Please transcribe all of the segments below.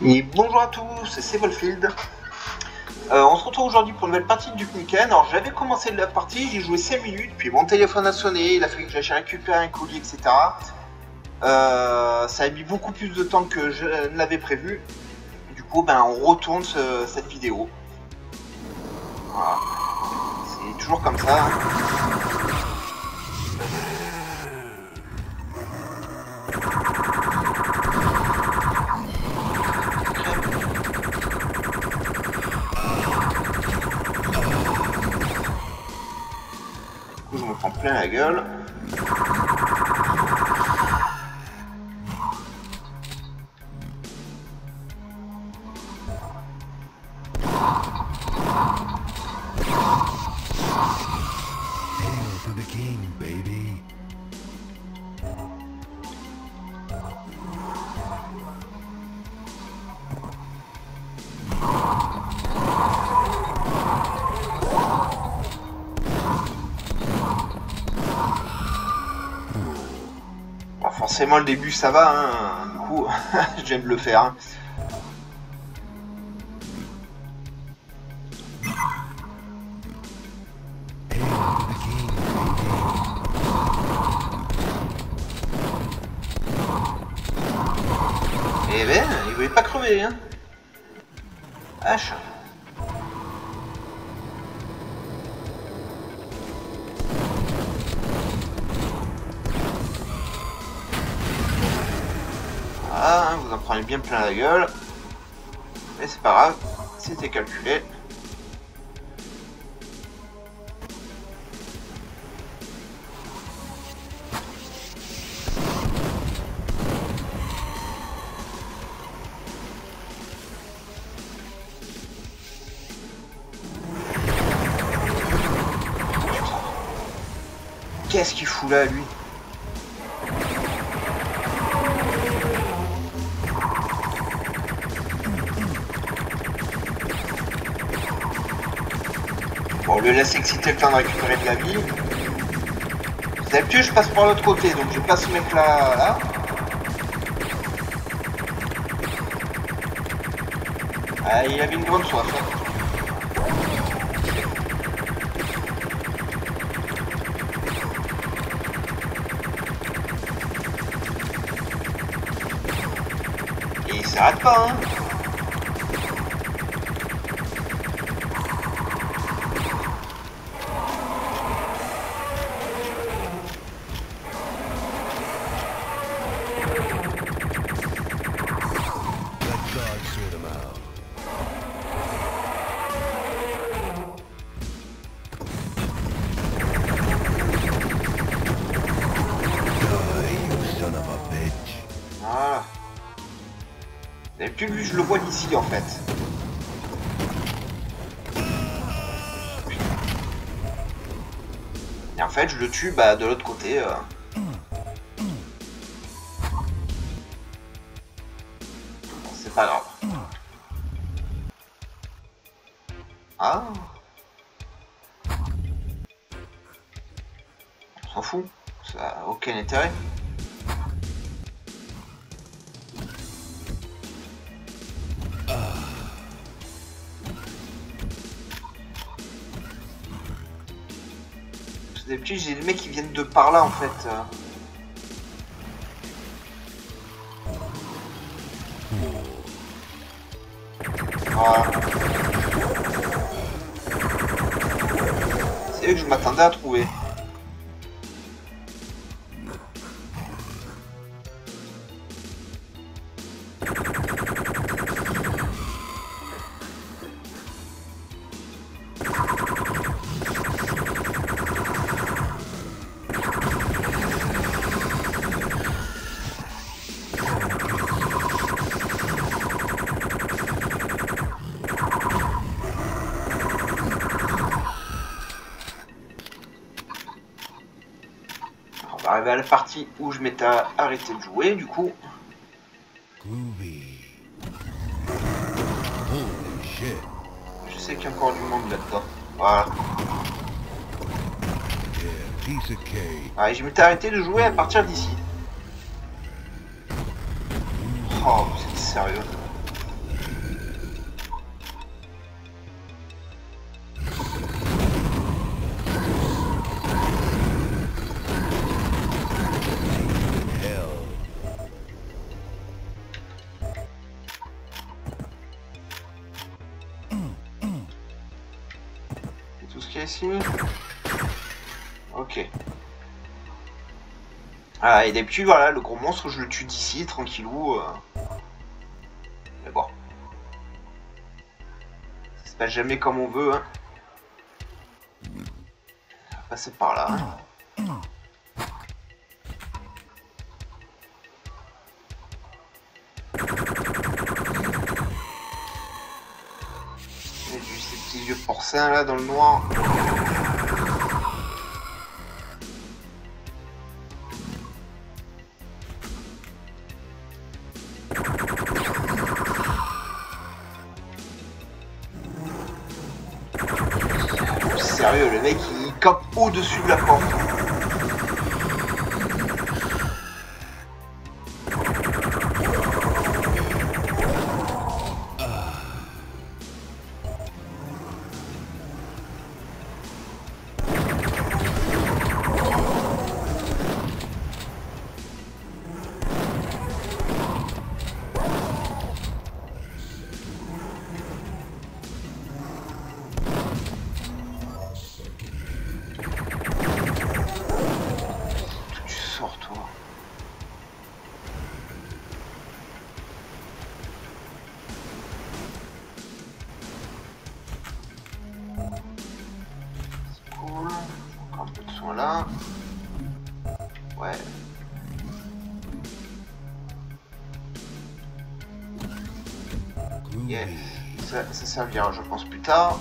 Bonjour à tous, c'est Volfield. Euh, on se retrouve aujourd'hui pour une nouvelle partie du Weekend. Alors j'avais commencé la partie, j'ai joué 5 minutes, puis mon téléphone a sonné, il a fallu que j'aille récupérer un colis, etc. Euh, ça a mis beaucoup plus de temps que je ne l'avais prévu. Du coup, ben, on retourne ce- cette vidéo. Voilà. C'est toujours comme ça. hein. Forcément, le début, ça va. Hein. Du coup, j'aime le faire. hein. Eh ben, il voulait pas crever, hein. H. Hein, vous en prenez bien plein la gueule. Mais c'est pas grave, c'était calculé. Qu'est-ce qu'il fout là, lui? Le laisse exciter le temps de récupérer de la vie. D'habitude, je passe par l'autre côté, donc je passe ce mec-là, là. Ah, il avait une grande soif. hein. Et il s'arrête pas, hein. D'habitude, lui, je le vois d'ici, en fait. Et en fait, je le tue bah, de l'autre côté. euh. Bon, c'est pas grave. Ah On s'en fout. Ça a aucun intérêt. D'habitude, j'ai des mecs qui viennent de par là en fait. euh. Voilà. C'est eux que je m'attendais à trouver. À la partie où je m'étais arrêté de jouer du coup. Je sais qu'il y a encore du monde là-dedans. Voilà. Ouais, je m'étais arrêté de jouer à partir d'ici. Oh, c'est sérieux? Ici Ok. Ah, et d'habitude, voilà, le gros monstre, je le tue d'ici, tranquillou. euh. Mais bon. Ça se passe jamais comme on veut, hein. On va passer par là. hein. Ces petits vieux porcins là dans le noir. Mec il campe au-dessus de la porte. Yes. Ça, ça servira, je pense, plus tard.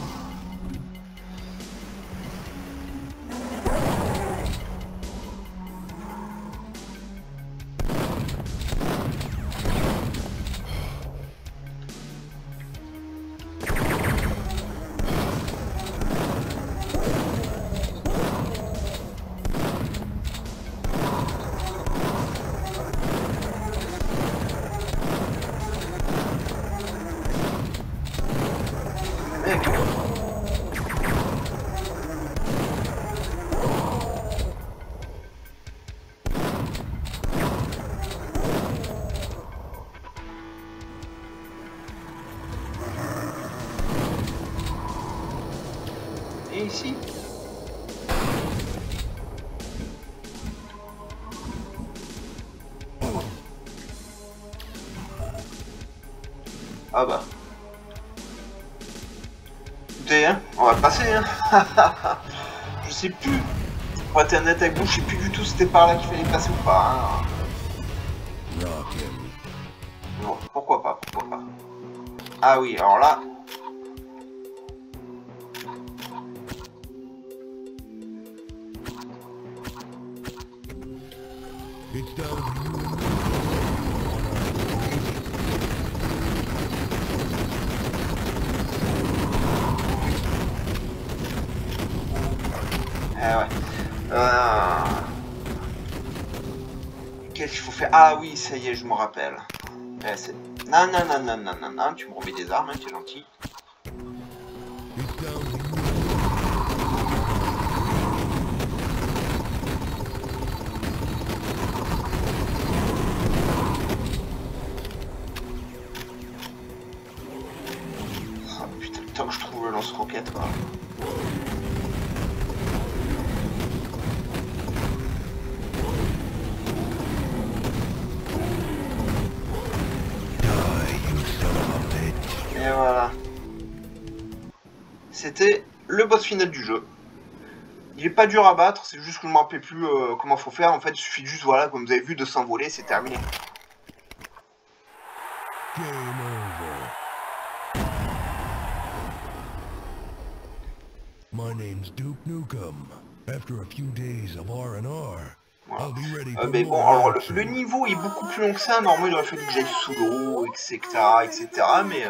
Ici Ah bah. Écoutez, hein, on va passer, hein. je sais plus. Pour être honnête avec vous, je sais plus du tout si c'était par là qu'il fallait passer ou pas. hein. Bon, pourquoi pas, pourquoi pas. Ah oui, alors là. Ah ouais. Faut faire? Ah oui, ça y est, je me rappelle. Eh, c'est- non, non, non, non, non, non, non, tu me remets des armes, hein, t'es gentil. Que je trouve le lance-roquette. Et voilà. C'était le boss final du jeu. Il est pas dur à battre, c'est juste que je me rappelle plus euh, comment faut faire. En fait, il suffit juste, voilà, comme vous avez vu, de s'envoler, c'est terminé. My name's Duke Nukem. After a few days of R&R, Voilà. I'll be ready for mais bon, alors le, niveau est beaucoup plus long que ça. Normalement, il aurait fallu que j'aille sous l'eau, etc., etc. Mais, euh,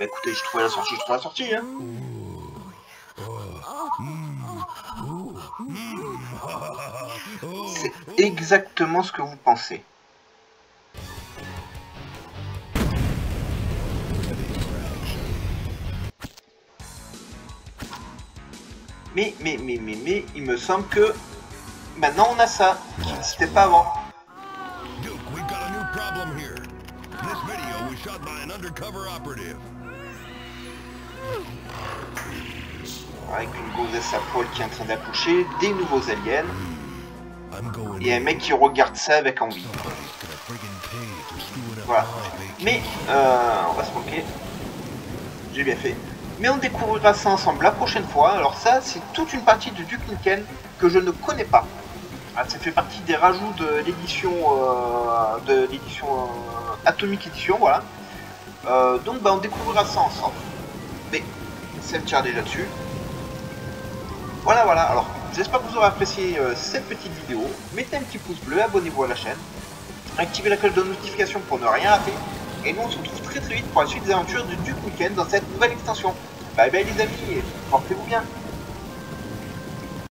bah écoutez, j'ai trouvé la sortie, j'ai trouvé la sortie. Hein. C'est exactement ce que vous pensez. Mais, mais, mais, mais, mais, il me semble que maintenant on a ça, qui n'existait pas avant. Duke, we've got a new problem here. This video was shot by an undercover operative. Avec une gonzesse à poil qui est en train d'accoucher, des nouveaux aliens, et un mec qui regarde ça avec envie. Voilà. Mais, euh, on va se moquer. J'ai bien fait. Mais on découvrira ça ensemble la prochaine fois. Alors ça, c'est toute une partie de Duke Nukem que je ne connais pas. Ah, ça fait partie des rajouts de l'édition euh, de l'édition euh, Atomic Edition, voilà. Euh, donc bah, on découvrira ça ensemble. Mais me tire déjà dessus. Voilà, voilà. Alors, j'espère que vous aurez apprécié cette petite vidéo. Mettez un petit pouce bleu, abonnez-vous à la chaîne. Activez la cloche de notification pour ne rien rater. Et nous on se retrouve très vite pour la suite des aventures de Duke Nukem dans cette nouvelle extension. Bye bye les amis, portez-vous bien